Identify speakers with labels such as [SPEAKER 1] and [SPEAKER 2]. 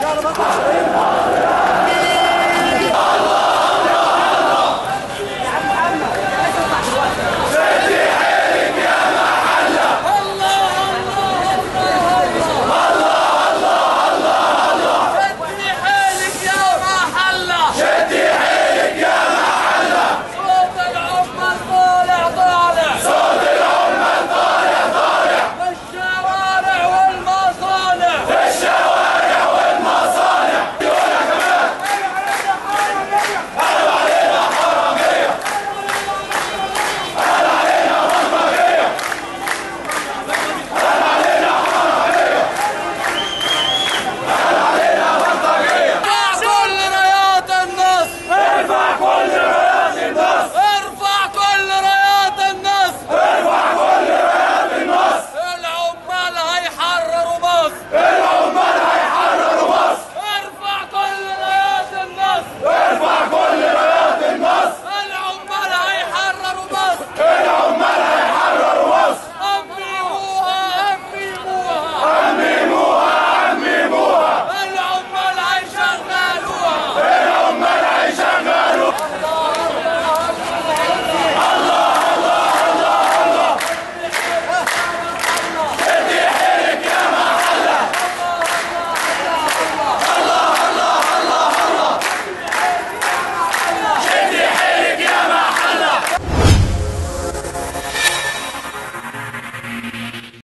[SPEAKER 1] 让他们喝水。